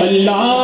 اللہ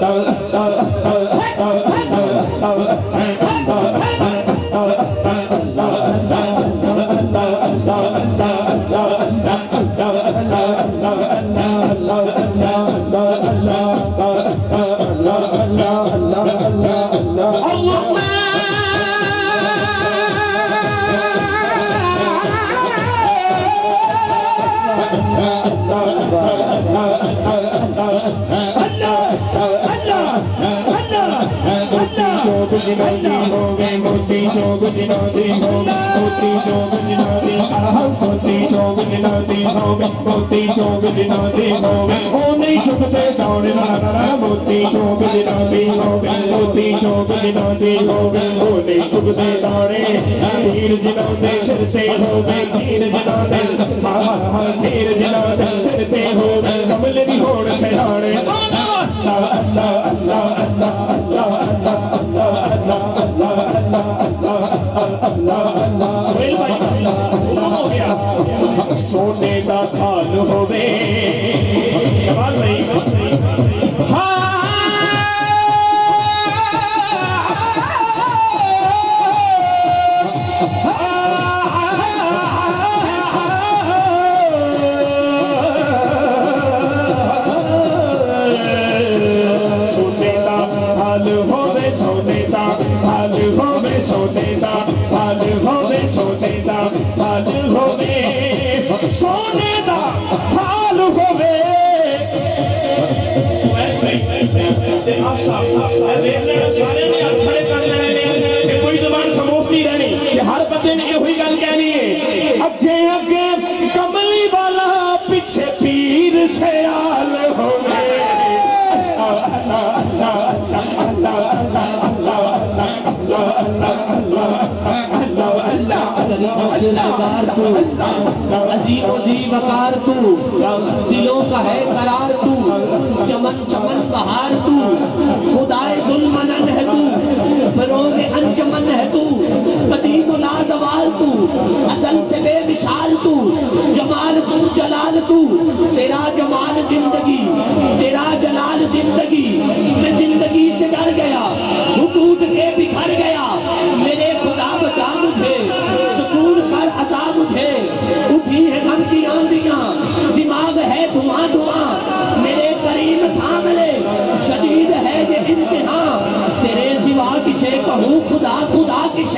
چوک جنادی ہوگے موتی چوک جنادی ہوگے موتی چوک جنادی آہا موتی چوک جنادی ہوگے موتی چوک جنادی ہوگے او نہیں چھپتے جانے لانا موتی چوک جنادی ہوگے موتی چوک جنادی ہوگے او نہیں چھپتے جانے تیر جنادے شرتے ہوگے تیر جنادے ہاں ہاں تیر جنادے شرتے ہوگے کمل بھی حال ہوئے کوئی زبان خموش نہیں رہنی کہ ہر بندے نے یہ ہوئی گل کہنی ہے اگے اگے کملی والا پیچھے پیر سے آ وقار تو عظیم و زی وقار تو، دلوں کا ہے قرار تو، چمن چمن بہار تو، خدائے ظلمنن ہے تو، فروغ انجمن ہے تو، قدیم لا دوال تو، عدل سے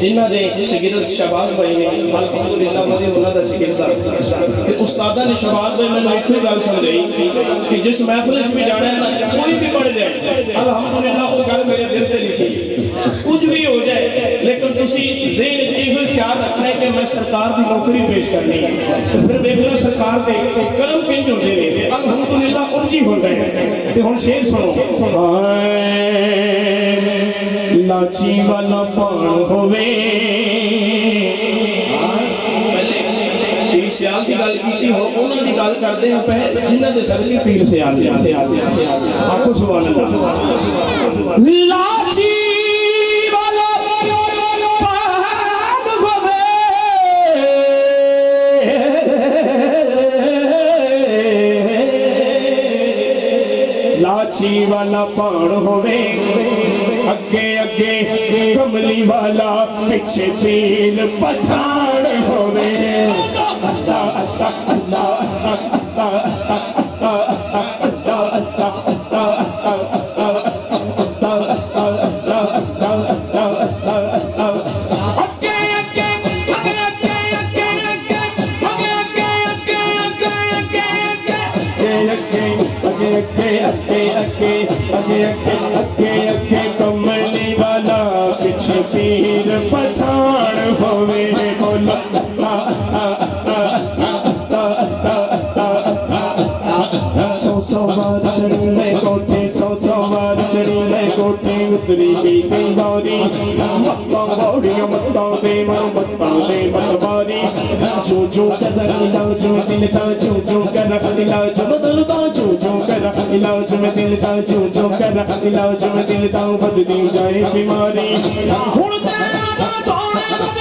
جنہ دے شگرد شباز بھائی نے الحمدللہ مدی دا شگرد استادہ نے شباز بھائی میں گل کہ جس کوئی بھی پڑھ جائے الحمدللہ وہ میرے دل لکھی کچھ بھی ہو جائے لیکن تسی چیز خیال رکھنا ہے کہ میں سرکار دی نوکری پیش کرنی ہے پھر دیکھنا سرکار دے کرم کنج ہو جائے ਤੇ ਫਿਰ ਵੇਖਣਾ ਸਰਕਾਰ ਦੇ ਕਰਮ ਕਿੰਜ ਹੁੰਦੇ ਨੇ ਤੇ ਅਲਹਮਦੁਲਿਲਾ ਉੱਚੀ ਹੁੰਦਾ ਹੈ ਤੇ ਹੁਣ ਸ਼ੇਰ ਸੁਣੋ ਹਾਏ ਲਾਚੀ ਵਾਲਾ ਪਾਣ ਹੋਵੇ ਪੀਰ ਸਿਆਲ ਦੀ ਗੱਲ ਕੀਤੀ ਹੋ ਉਹਨਾਂ ਦੀ ਗੱਲ ਕਰਦੇ ਆ ਪਏ ਜਿਨ੍ਹਾਂ ਦੇ ਸਦਕੇ ਪੀਰ ਸਿਆਲ ਨੇ ਆਖੋ ਸੁਭਾਨ ਅੱਲਾਹ ਲਾਚੀ کراچی والا پان ہوئے اگے اگے کملی والا پیچھے چیل پٹھان ہوئے آگے اگے کملی والا پچھے پیر پٹھاڑ ہوئے بولا سو سوار چڑھنے کوٹھی سو سوار چڑھنے کوٹھی اتری بھی گنگاری مطلع باوڑیا مطلع دے مرو مطلع دے مطباری جو جو قدر ملا جو دل تا جو جو کرف ملا جو بدل دا علاج میں دل تھا جو جو کر علاج میں دل تھا فدنی جائے بیماری ہن تیرا چھوڑے